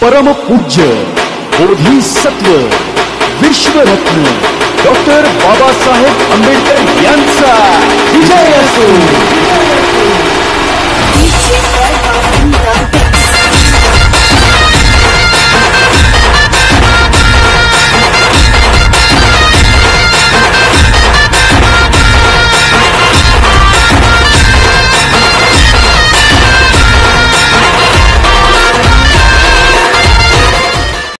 परम पूज्य बोधी सत्व विश्वरत्न डॉक्टर बाबासाहेब आंबेडकर यांचं